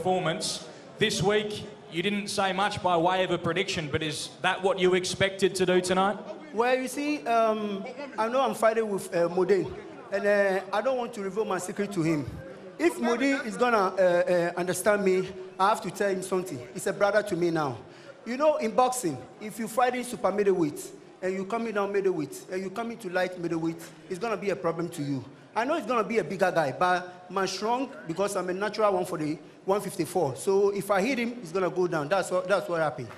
performance. This week, you didn't say much by way of a prediction, but is that what you expected to do tonight? Well, you see, um, I know I'm fighting with uh, Mundine, and uh, I don't want to reveal my secret to him. If Mundine is gonna uh, uh, understand me, I have to tell him something. He's a brother to me now. You know, in boxing, if you fight in super middleweight and you coming down middleweight and you coming to light middleweight, it's gonna be a problem to you. I know it's gonna be a bigger guy, but my strong because I'm a natural one for the 154. So if I hit him, it's gonna go down. That's what that's what happened.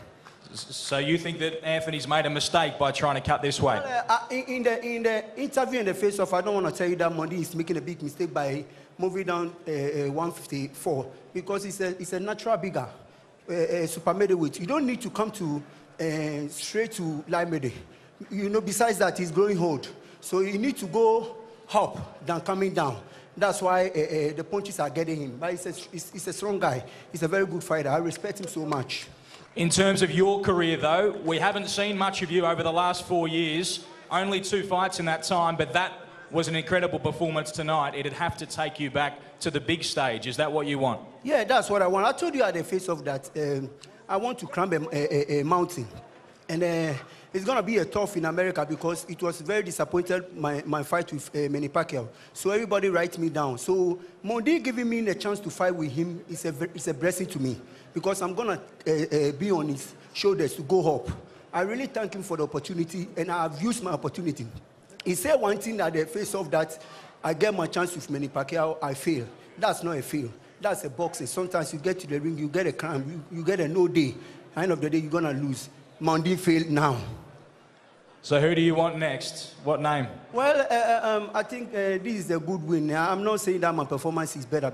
So you think that Anthony's made a mistake by trying to cut this way? Uh, uh, in, in the in the interview in the face off, I don't want to tell you that Monday is making a big mistake by moving down uh, uh, 154 because it's a it's a natural bigger uh, uh, super middleweight. You don't need to come to uh, straight to light middle. You know, besides that, he's growing old. so you need to go up than coming down. That's why uh, uh, the punches are getting him. But he's a, he's, he's a strong guy. He's a very good fighter. I respect him so much. In terms of your career, though, we haven't seen much of you over the last four years. Only two fights in that time, but that was an incredible performance tonight. It'd have to take you back to the big stage. Is that what you want? Yeah, that's what I want. I told you at the face of that um, I want to climb a, a, a mountain. And uh, it's going to be a tough in America because it was very disappointed, my, my fight with uh, Manny Pacquiao. So everybody write me down. So Mondi giving me the chance to fight with him is a, is a blessing to me because I'm going to uh, uh, be on his shoulders to go up. I really thank him for the opportunity and I've used my opportunity. He said one thing at the face of that I get my chance with Manny Pacquiao, I fail. That's not a fail. That's a boxing. Sometimes you get to the ring, you get a cramp, you, you get a no day. End of the day, you're going to lose. Mondi failed now. So who do you want next? What name? Well, uh, uh, um, I think uh, this is a good win. I'm not saying that my performance is better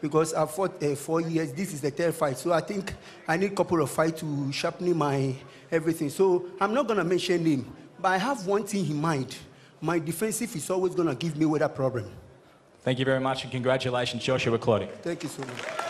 because I fought uh, four years. This is the third fight. So I think I need a couple of fights to sharpen my everything. So I'm not going to mention him. But I have one thing in mind. My defensive is always going to give me with a problem. Thank you very much and congratulations, Joshua Clottey. Thank you so much.